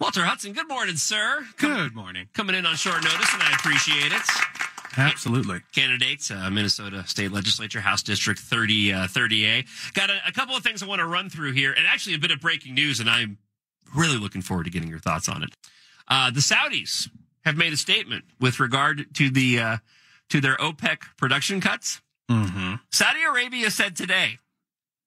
Walter Hudson, good morning, sir. Good morning. Coming in on short notice, and I appreciate it. Absolutely. Candidates, uh, Minnesota State Legislature, House District 30, uh, 30A. Got a, a couple of things I want to run through here, and actually a bit of breaking news, and I'm really looking forward to getting your thoughts on it. Uh, the Saudis have made a statement with regard to the uh, to their OPEC production cuts. Mm-hmm. Saudi Arabia said today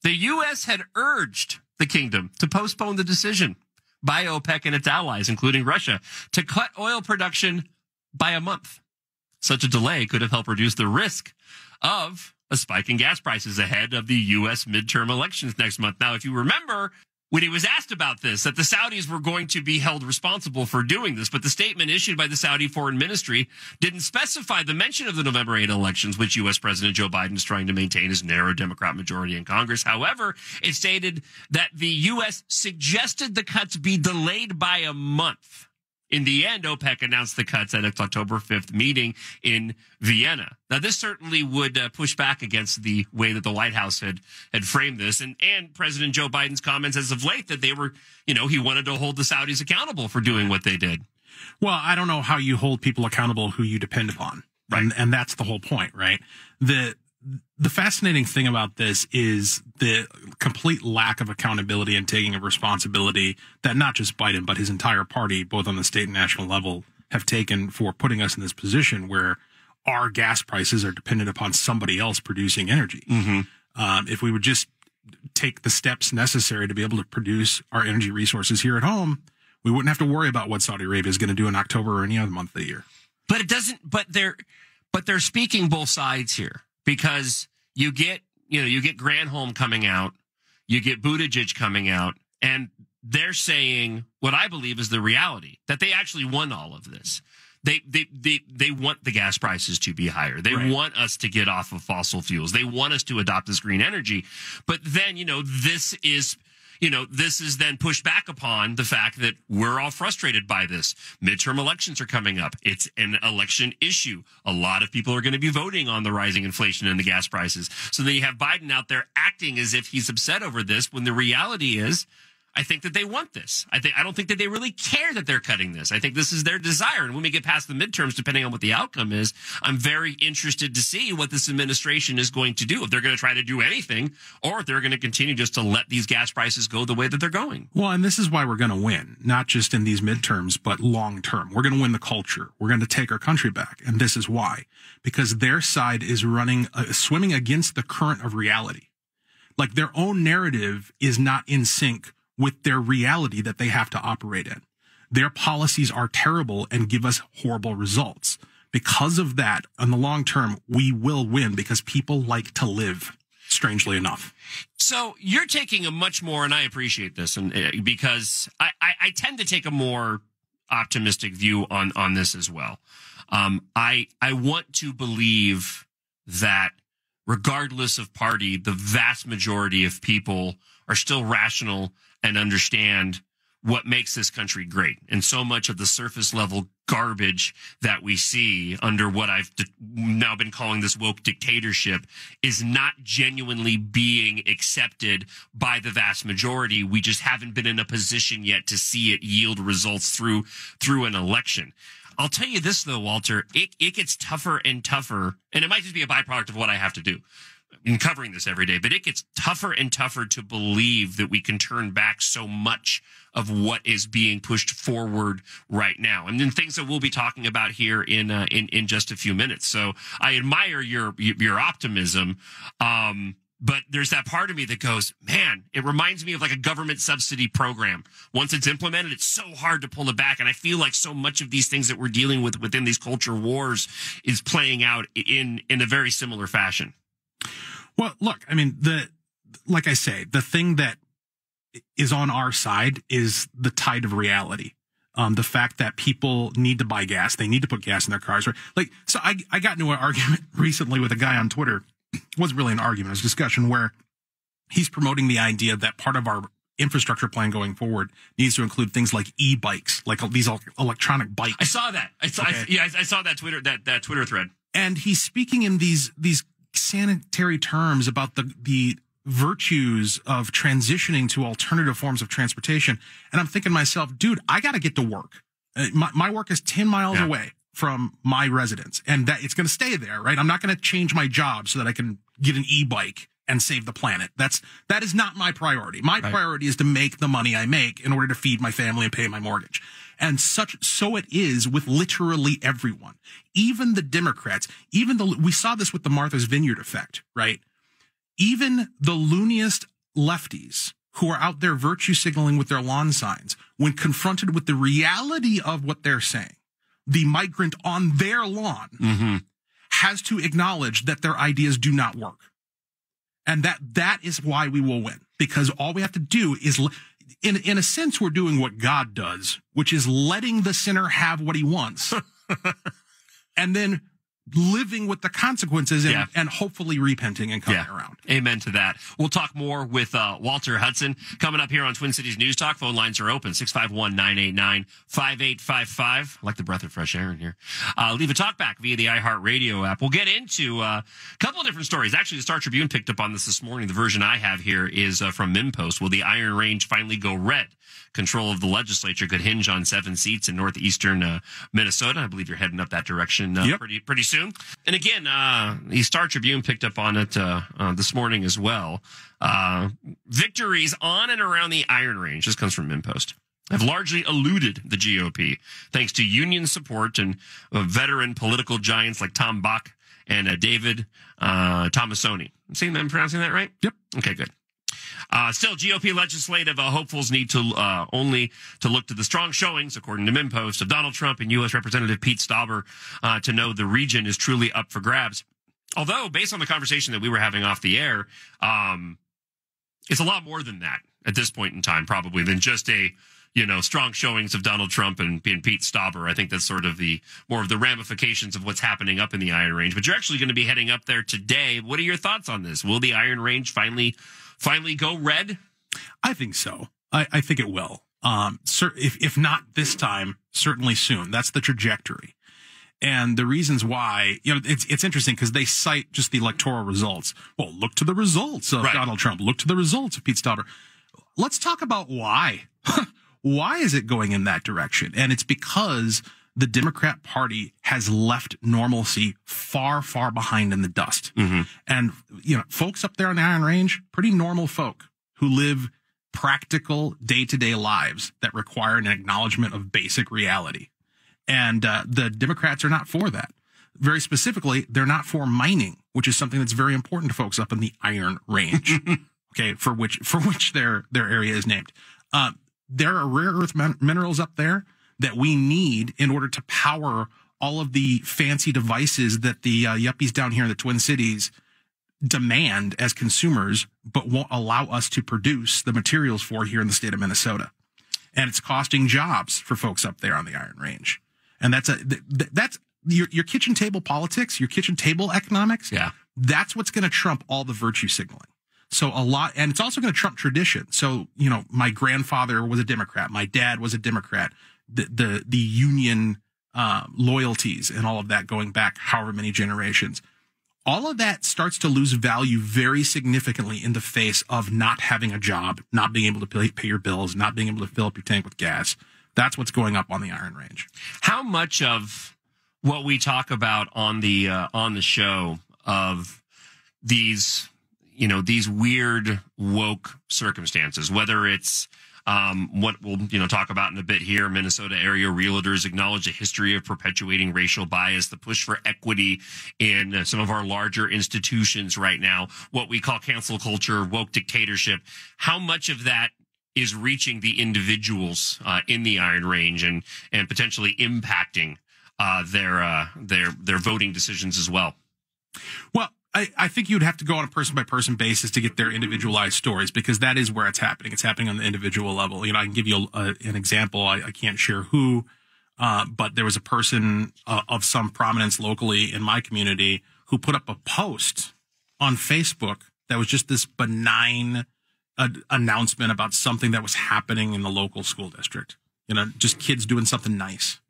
the U.S. had urged the kingdom to postpone the decision by OPEC and its allies, including Russia, to cut oil production by a month. Such a delay could have helped reduce the risk of a spike in gas prices ahead of the U.S. midterm elections next month. Now, if you remember, when he was asked about this, that the Saudis were going to be held responsible for doing this, but the statement issued by the Saudi Foreign Ministry didn't specify the mention of the November 8 elections, which U.S. President Joe Biden is trying to maintain his narrow Democrat majority in Congress. However, it stated that the U.S. suggested the cuts be delayed by a month. In the end, OPEC announced the cuts at its October 5th meeting in Vienna. Now, this certainly would uh, push back against the way that the White House had, had framed this and, and President Joe Biden's comments as of late that they were, you know, he wanted to hold the Saudis accountable for doing what they did. Well, I don't know how you hold people accountable who you depend upon. Right. And, and that's the whole point, right? The, the fascinating thing about this is the complete lack of accountability and taking of responsibility that not just Biden, but his entire party, both on the state and national level, have taken for putting us in this position where our gas prices are dependent upon somebody else producing energy. Mm-hmm. Um, if we would just take the steps necessary to be able to produce our energy resources here at home, we wouldn't have to worry about what Saudi Arabia is going to do in October or any other month of the year. But it doesn't, but they're, but they're speaking both sides here because you get, you know, you get Granholm coming out, you get Buttigieg coming out, and they're saying what I believe is the reality that they actually won all of this. They, they, they, they want the gas prices to be higher. They Right. want us to get off of fossil fuels. They want us to adopt this green energy. But then, you know, this is, you know, this is then pushed back upon the fact that we're all frustrated by this. Midterm elections are coming up. It's an election issue. A lot of people are going to be voting on the rising inflation and the gas prices. So then you have Biden out there acting as if he's upset over this when the reality is I think that they want this. I think I don't think that they really care that they're cutting this. I think this is their desire. And when we get past the midterms, depending on what the outcome is, I'm very interested to see what this administration is going to do. If they're going to try to do anything, or if they're going to continue just to let these gas prices go the way that they're going. Well, and this is why we're going to win, not just in these midterms, but long term. We're going to win the culture. We're going to take our country back. And this is why, because their side is running, uh, swimming against the current of reality. Like their own narrative is not in sync with their reality that they have to operate in. Their policies are terrible and give us horrible results. Because of that, in the long term, we will win because people like to live, strangely enough. So you're taking a much more, and I appreciate this, and uh, because I, I, I tend to take a more optimistic view on on this as well. Um, I I want to believe that regardless of party, the vast majority of people are still rational and understand what makes this country great. And so much of the surface level garbage that we see under what I've now been calling this woke dictatorship is not genuinely being accepted by the vast majority. We just haven't been in a position yet to see it yield results through, through an election. I'll tell you this though, Walter, it, it gets tougher and tougher, and it might just be a byproduct of what I have to do in covering this every day, but it gets tougher and tougher to believe that we can turn back so much of what is being pushed forward right now. And then things that we'll be talking about here in, uh, in, in just a few minutes. So I admire your, your optimism. Um, but there's that part of me that goes, man, it reminds me of like a government subsidy program. Once it's implemented, it's so hard to pull it back. And I feel like so much of these things that we're dealing with within these culture wars is playing out in, in a very similar fashion. Well, look, I mean, the, like I say, the thing that is on our side is the tide of reality. Um, the fact that people need to buy gas, they need to put gas in their cars. Right? Like, so I, I got into an argument recently with a guy on Twitter. It wasn't really an argument, it was a discussion where he's promoting the idea that part of our infrastructure plan going forward needs to include things like e-bikes, like these el- electronic bikes. I saw that. I saw, I, Okay. yeah, I, I saw that Twitter, that, that Twitter thread. and he's speaking in these these sanitary terms about the the virtues of transitioning to alternative forms of transportation. And I'm thinking to myself, dude, I got to get to work. Uh, my, my work is 10 miles Yeah. away from my residence and that it's going to stay there, right? I'm not going to change my job so that I can get an e-bike and save the planet. That's, that is not my priority. My Right. priority is to make the money I make in order to feed my family and pay my mortgage. And such, so it is with literally everyone, even the Democrats, even the, we saw this with the Martha's Vineyard effect, right? Even the looniest lefties who are out there virtue signaling with their lawn signs, when confronted with the reality of what they're saying, the migrant on their lawn Mm-hmm. has to acknowledge that their ideas do not work. And that, that is why we will win. Because all we have to do is, in, in a sense, we're doing what God does, which is letting the sinner have what he wants. And then living with the consequences and, Yeah. and hopefully repenting and coming Yeah. around. Amen to that. We'll talk more with uh, Walter Hudson coming up here on Twin Cities News Talk. Phone lines are open 651 989 5855. I like the breath of fresh air in here. Uh, leave a talk back via the iHeartRadio app. We'll get into uh, a couple of different stories. Actually, the Star Tribune picked up on this this morning. The version I have here is uh, from MinnPost. Will the Iron Range finally go red? Control of the legislature could hinge on seven seats in northeastern uh, Minnesota. I believe you're heading up that direction uh, Yep. pretty pretty soon. And again, uh, the Star Tribune picked up on it uh, uh, this morning as well. Uh, victories on and around the Iron Range. This comes from MinnPost. Have largely eluded the GOP thanks to union support and uh, veteran political giants like Tom Bakk and uh, David uh, Tomassoni. I'm saying I'm pronouncing that right? Yep. Okay, good. Uh, still, GOP legislative uh, hopefuls need to uh, only to look to the strong showings, according to MinnPost, of Donald Trump and U.S. Representative Pete Stauber uh, to know the region is truly up for grabs. Although, based on the conversation that we were having off the air, um, it's a lot more than that at this point in time, probably than just a you know strong showings of Donald Trump and, and Pete Stauber. I think that's sort of the more of the ramifications of what's happening up in the Iron Range. But you're actually going to be heading up there today. What are your thoughts on this? Will the Iron Range finally finally go red? I think so. I, I think it will. Um, cer- if, if not this time, certainly soon. That's the trajectory. And the reasons why, you know, it's, it's interesting because they cite just the electoral results. Well, look to the results of Right. Donald Trump. Look to the results of Pete Stauber. Let's talk about why. why is it going in that direction? And it's because the Democrat Party has left normalcy far, far behind in the dust. Mm-hmm. And, you know, folks up there on the Iron Range, pretty normal folk who live practical day to day lives that require an acknowledgement of basic reality. And uh, the Democrats are not for that. Very specifically, they're not for mining, which is something that's very important to folks up in the Iron Range. okay, for which for which their their area is named. Uh, there are rare earth min- minerals up there that we need in order to power all of the fancy devices that the uh, yuppies down here in the Twin Cities demand as consumers, but won't allow us to produce the materials for here in the state of Minnesota. And it's costing jobs for folks up there on the Iron Range. And that's a, th- th- that's your, your kitchen table politics, your kitchen table economics. Yeah. That's what's going to trump all the virtue signaling. So a lot, and it's also going to trump tradition. So, you know, my grandfather was a Democrat. My dad was a Democrat. The, the, the union, uh, loyalties and all of that going back however many generations all of that starts to lose value very significantly in the face of not having a job, not being able to pay, pay your bills, not being able to fill up your tank with gas. That's what's going up on the Iron Range. How much of what we talk about on the uh, on the show of these you know these weird woke circumstances, whether it's um, what we'll you know talk about in a bit here. Minnesota area realtors acknowledge a history of perpetuating racial bias, the push for equity in some of our larger institutions right now, what we call cancel culture, woke dictatorship. How much of that is reaching the individuals uh, in the Iron Range and and potentially impacting uh, their uh, their their voting decisions as well? Well, I, I think you'd have to go on a person by person basis to get their individualized stories because that is where it's happening. It's happening on the individual level. You know, I can give you a, an example. I, I can't share who, uh, but there was a person uh, of some prominence locally in my community who put up a post on Facebook that was just this benign uh, announcement about something that was happening in the local school district. You know, just kids doing something nice.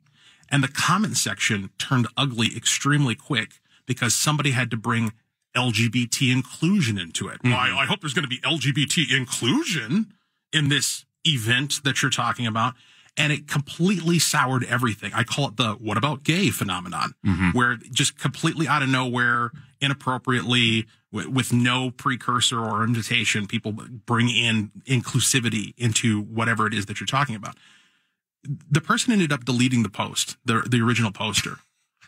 And the comment section turned ugly extremely quick because somebody had to bring LGBT inclusion into it. Well, I, mm-hmm. I hope there's going to be LGBT inclusion in this event that you're talking about. And it completely soured everything. I call it the what about gay phenomenon, mm-hmm. where just completely out of nowhere, inappropriately, w- with no precursor or invitation, people bring in inclusivity into whatever it is that you're talking about. The person ended up deleting the post, the, the original poster,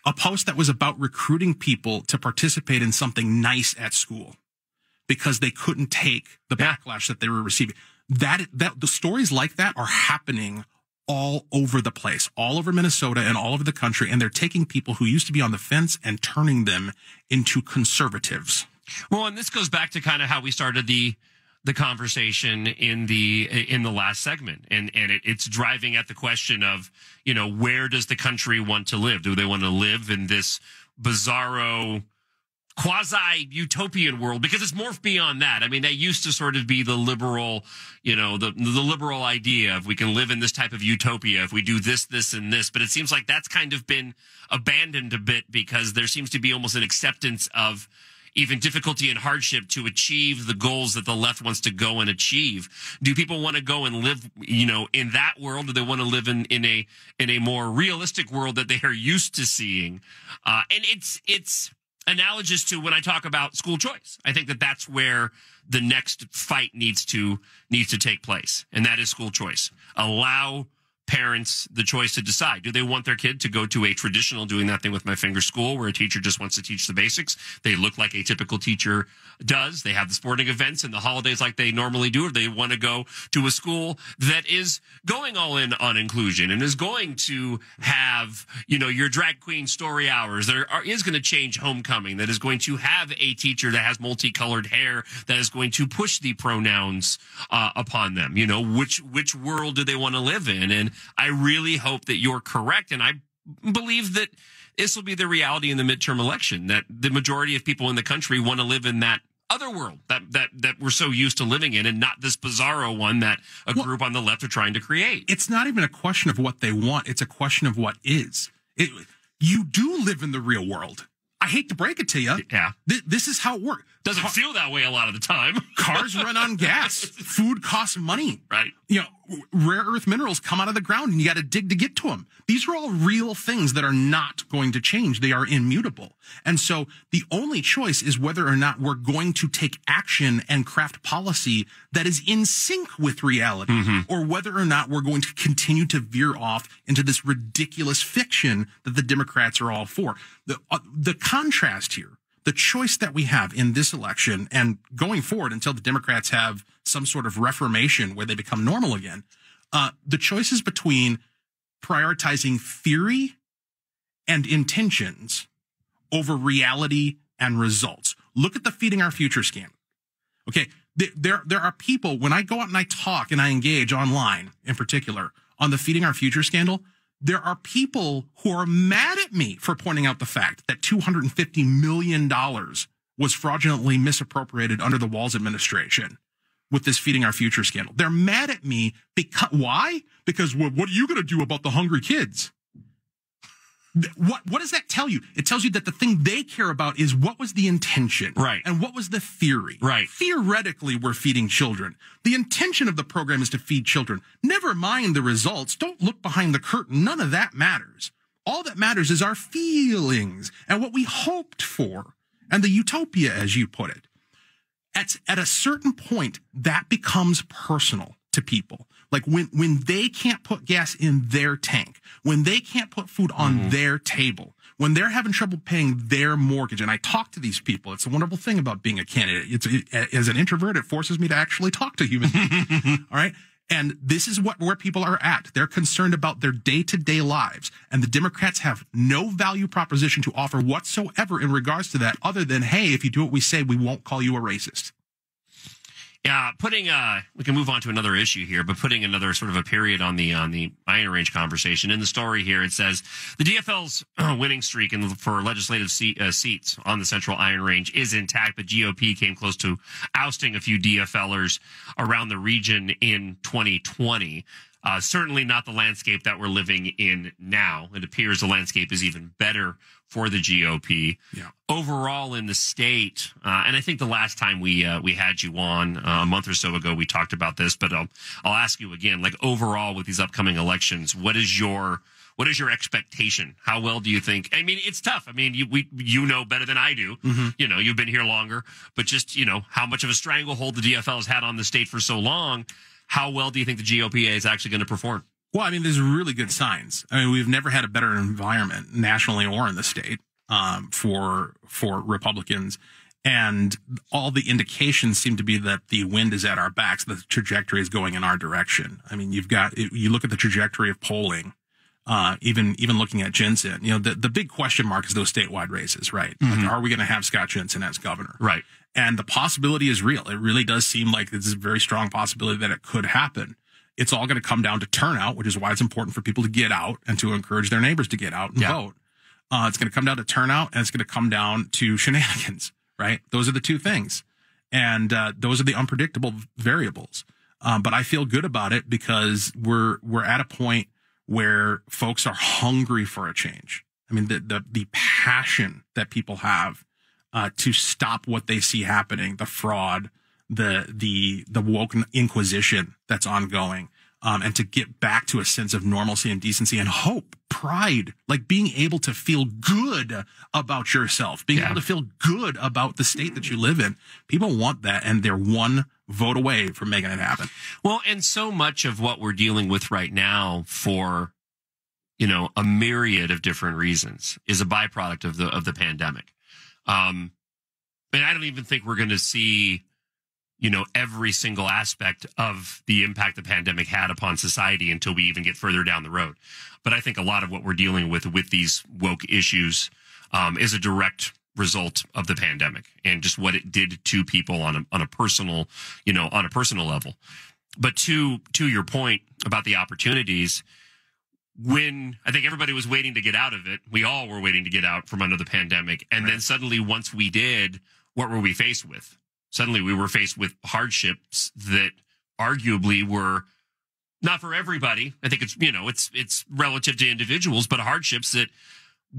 a post that was about recruiting people to participate in something nice at school because they couldn't take the backlash that they were receiving. That that the stories like that are happening all over the place, all over Minnesota and all over the country, and they're taking people who used to be on the fence and turning them into conservatives. Well, and this goes back to kind of how we started the the conversation in the in the last segment, and and it, it's driving at the question of you know where does the country want to live? Do they want to live in this bizarro quasi utopian world because it's morphed beyond that. I mean, that used to sort of be the liberal, you know, the the liberal idea of we can live in this type of utopia if we do this, this, and this. But it seems like that's kind of been abandoned a bit because there seems to be almost an acceptance of even difficulty and hardship to achieve the goals that the left wants to go and achieve. Do people want to go and live, you know, in that world? Do they want to live in, in a, in a more realistic world that they are used to seeing? Uh, and it's, it's analogous to when I talk about school choice. I think that that's where the next fight needs to, needs to take place. And that is school choice. Allow parents the choice to decide. Do they want their kid to go to a traditional doing that thing with my finger school where a teacher just wants to teach the basics? They look like a typical teacher does. They have the sporting events and the holidays like they normally do, or they want to go to a school that is going all in on inclusion and is going to have, you know, your drag queen story hours. There are, is going to change homecoming that is going to have a teacher that has multicolored hair that is going to push the pronouns uh, upon them. You know, which, which world do they want to live in? And I really hope that you're correct. And I believe that this will be the reality in the midterm election that the majority of people in the country want to live in that other world that that that we're so used to living in and not this bizarro one that a Well- group on the left are trying to create. It's not even a question of what they want. It's a question of what is. It, you do live in the real world. I hate to break it to you. yeah. Th- this is how it works. Doesn't feel that way a lot of the time. Cars run on gas. Food costs money. right. You know, rare earth minerals come out of the ground and you got to dig to get to them. These are all real things that are not going to change. They are immutable. And so the only choice is whether or not we're going to take action and craft policy that is in sync with reality or whether or not we're going to continue to veer off into this ridiculous fiction that the Democrats are all for. The, uh, the contrast here the choice that we have in this election and going forward until the Democrats have some sort of reformation where they become normal again, uh, the choice is between prioritizing theory and intentions over reality and results. Look at the Feeding Our Future scam. Okay, there there are people when I go out and I talk and I engage online, in particular, on the Feeding Our Future scandal. There are people who are mad at me for pointing out the fact that two hundred and fifty million dollars was fraudulently misappropriated under the Walz administration with this Feeding Our Future scandal. They're mad at me because why? Because what are you going to do about the hungry kids? What what does that tell you? It tells you that the thing they care about is what was the intention, Right. And what was the theory, Right. Theoretically, we're feeding children. The intention of the program is to feed children. Never mind the results. Don't look behind the curtain. None of that matters. All that matters is our feelings and what we hoped for, and the utopia, as you put it at at a certain point that becomes personal to people like when when they can't put gas in their tank when they can't put food on mm-hmm. their table when they're having trouble paying their mortgage and i talk to these people it's a wonderful thing about being a candidate it's it, as an introvert it forces me to actually talk to human beings all right and this is what where people are at. They're concerned about their day-to-day lives. And the Democrats have no value proposition to offer whatsoever in regards to that, other than, hey, if you do what we say, we won't call you a racist. Yeah, putting uh we can move on to another issue here, but putting another sort of a period on the on the Iron Range conversation. In the story here, it says the DFL's winning streak in, for legislative seat, uh, seats on the Central Iron Range is intact, but GOP came close to ousting a few DFLers around the region in 2020. Uh, certainly not the landscape that we're living in now. It appears the landscape is even better for the GOP. Yeah. Overall in the state, uh, and I think the last time we uh, we had you on uh, a month or so ago, we talked about this. But I'll I'll ask you again. Like overall with these upcoming elections, what is your what is your expectation? How well do you think? I mean, it's tough. I mean, you we you know better than I do. Mm-hmm. You know, you've been here longer, but just you know how much of a stranglehold the DFL has had on the state for so long. How well do you think the GOP is actually going to perform? Well, I mean, there's really good signs. I mean, we've never had a better environment nationally or in the state um, for for Republicans, and all the indications seem to be that the wind is at our backs. The trajectory is going in our direction. I mean, you've got you look at the trajectory of polling. Uh, even even looking at Jensen, you know, the, the big question mark is those statewide races, right? Like, are we going to have Scott Jensen as governor? Right. And the possibility is real. It really does seem like it's a very strong possibility that it could happen. It's all going to come down to turnout, which is why it's important for people to get out and to encourage their neighbors to get out and Yeah. vote. Uh, it's going to come down to turnout and it's going to come down to shenanigans, right? Those are the two things. And, uh, those are the unpredictable variables. Um, but I feel good about it because we're, we're at a point where folks are hungry for a change. I mean, the, the, the passion that people have uh, to stop what they see happening, the fraud, the the the woke inquisition that's ongoing, um, and to get back to a sense of normalcy and decency and hope, pride, like being able to feel good about yourself, being Yeah. able to feel good about the state that you live in. People want that, and they're one vote away from making it happen. Well, and so much of what we're dealing with right now for you know a myriad of different reasons is a byproduct of the of the pandemic. Um and I don't even think we're going to see you know every single aspect of the impact the pandemic had upon society until we even get further down the road. But I think a lot of what we're dealing with with these woke issues um, is a direct result of the pandemic and just what it did to people on a on a personal, you know, on a personal level. But to to your point about the opportunities, when I think everybody was waiting to get out of it, we all were waiting to get out from under the pandemic, and then suddenly once we did, what were we faced with? Suddenly we were faced with hardships that arguably were not for everybody. I think it's you know it's it's relative to individuals, but hardships that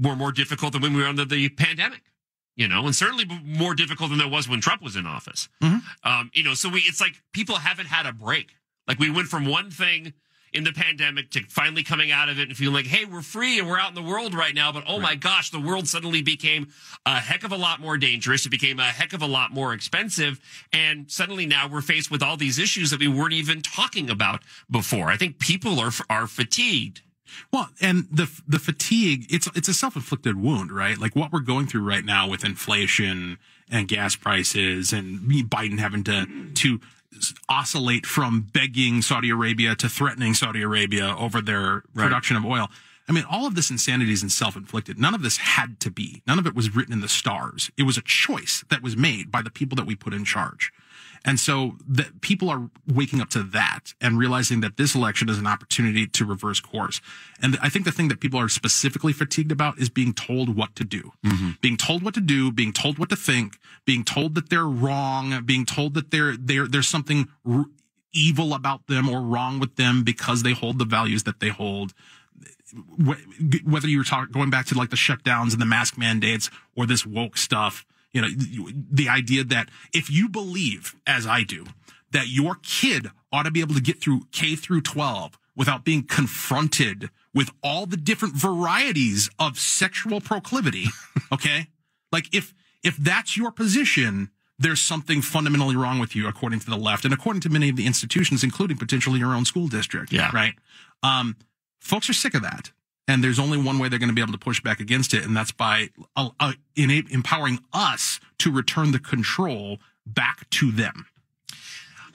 were more difficult than when we were under the pandemic. You know, and certainly more difficult than there was when Trump was in office. Mhm. Um, you know, so we it's like people haven't had a break. Like we went from one thing in the pandemic to finally coming out of it and feeling like, hey, we're free and we're out in the world right now. But oh my gosh, the world suddenly became a heck of a lot more dangerous. It became a heck of a lot more expensive. And suddenly now we're faced with all these issues that we weren't even talking about before. I think people are are fatigued. Well, and the the fatigue, it's it's a self-inflicted wound, right? Like what we're going through right now with inflation and gas prices and me Biden having to to oscillate from begging Saudi Arabia to threatening Saudi Arabia over their production of oil. I mean, all of this insanity is self-inflicted. None of this had to be. None of it was written in the stars. It was a choice that was made by the people that we put in charge. And so that people are waking up to that and realizing that this election is an opportunity to reverse course. And I think the thing that people are specifically fatigued about is being told what to do, mm-hmm. being told what to do, being told what to think, being told that they're wrong, being told that they're, they're, there's something r- evil about them or wrong with them because they hold the values that they hold. Whether you're talking going back to like the shutdowns and the mask mandates or this woke stuff, you know, the idea that if you believe, as I do, that your kid ought to be able to get through K through 12 without being confronted with all the different varieties of sexual proclivity, okay? Like if, if that's your position, there's something fundamentally wrong with you according to the left and according to many of the institutions, including potentially your own school district. Yeah. Right. Um, folks are sick of that. And there's only one way they're going to be able to push back against it. And that's by uh, uh, empowering us to return the control back to them.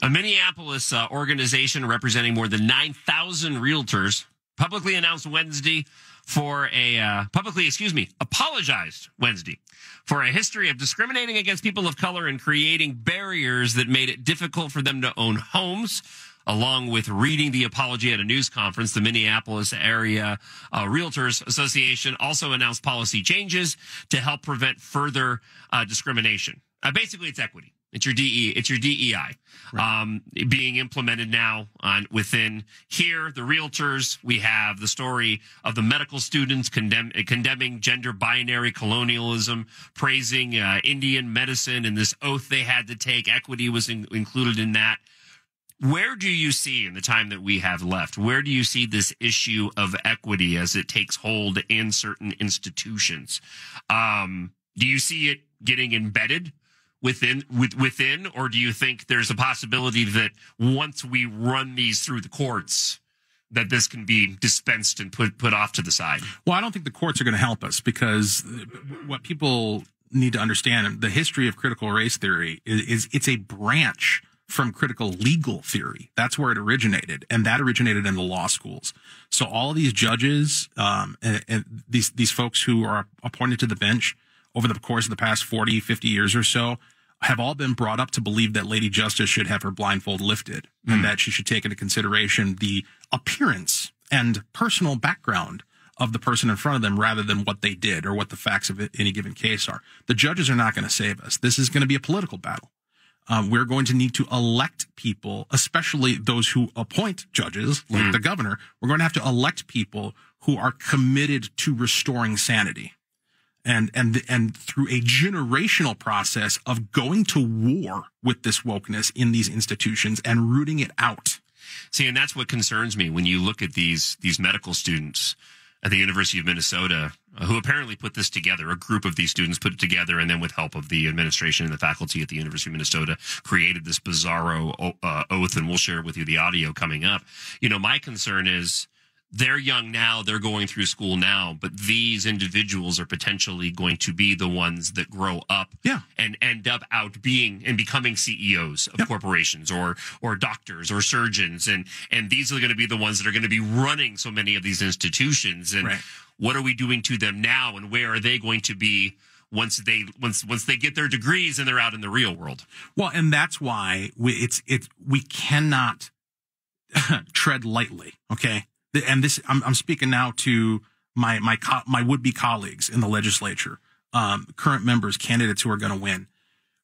A Minneapolis uh, organization representing more than 9,000 realtors publicly announced Wednesday for a uh, publicly, excuse me, apologized Wednesday for a history of discriminating against people of color and creating barriers that made it difficult for them to own homes. Along with reading the apology at a news conference, the Minneapolis Area uh, Realtors Association also announced policy changes to help prevent further uh, discrimination. Uh, basically, it's equity. It's your DE. It's your DEI Right. um, being implemented now on within here. The realtors. We have the story of the medical students condemn, condemning gender binary colonialism, praising uh, Indian medicine, and this oath they had to take. Equity was in, included in that. Where do you see in the time that we have left? Where do you see this issue of equity as it takes hold in certain institutions? Um, do you see it getting embedded within with, within, or do you think there's a possibility that once we run these through the courts, that this can be dispensed and put put off to the side? Well, I don't think the courts are going to help us because what people need to understand the history of critical race theory is, is it's a branch from critical legal theory. That's where it originated, and that originated in the law schools. So all of these judges um, and, and these these folks who are appointed to the bench over the course of the past 40, 50 years or so have all been brought up to believe that Lady Justice should have her blindfold lifted and that she should take into consideration the appearance and personal background of the person in front of them rather than what they did or what the facts of any given case are. The judges are not going to save us. This is going to be a political battle. Um, we're going to need to elect people, especially those who appoint judges, like the governor. We're going to have to elect people who are committed to restoring sanity and and and through a generational process of going to war with this wokeness in these institutions and rooting it out. See, and that's what concerns me when you look at these these medical students at the University of Minnesota who apparently put this together. A group of these students put it together, and then with help of the administration and the faculty at the University of Minnesota, created this bizarro uh, oath. And we'll share with you the audio coming up. You know, my concern is they're young now, they're going through school now, but these individuals are potentially going to be the ones that grow up Yeah. and end up out being and becoming CEOs of Yep. corporations or or doctors or surgeons and and these are going to be the ones that are going to be running so many of these institutions and Right. what are we doing to them now and where are they going to be once they once once they get their degrees and they're out in the real world Well, and that's why we, it's it's we cannot tread lightly. Okay, and this I'm, I'm speaking now to my my co- my would be colleagues in the legislature, um, current members, candidates who are going to win.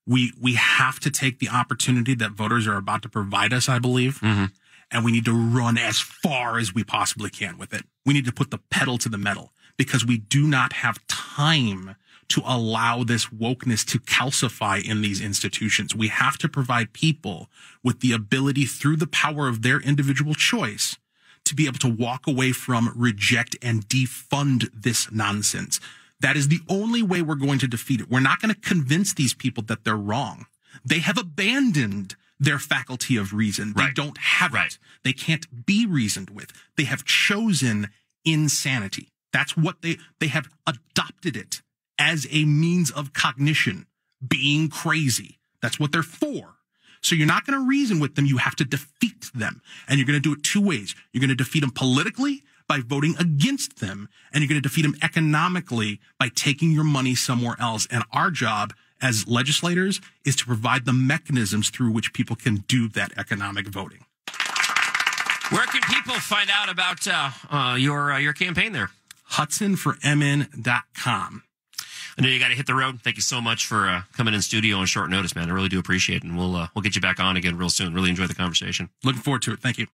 We we have to take the opportunity that voters are about to provide us. I believe. And we need to run as far as we possibly can with it. We need to put the pedal to the metal because we do not have time to allow this wokeness to calcify in these institutions. We have to provide people with the ability through the power of their individual choice to be able to walk away from, reject, and defund this nonsense. That is the only way we're going to defeat it. We're not going to convince these people that they're wrong. They have abandoned their faculty of reason. They Right. don't have Right. it. They can't be reasoned with. They have chosen insanity. That's what they, they have adopted it as a means of cognition, being crazy. That's what they're for. So you're not going to reason with them. You have to defeat them. And you're going to do it two ways. You're going to defeat them politically by voting against them. And you're going to defeat them economically by taking your money somewhere else. And our job as legislators is to provide the mechanisms through which people can do that economic voting. where can people find out about uh, uh, your uh, your campaign there HudsonForMN.com. I know you got to hit the road. Thank you so much for uh, coming in studio on short notice, man. I really do appreciate it, and we'll uh, we'll get you back on again real soon. Really enjoy the conversation. Looking forward to it. Thank you.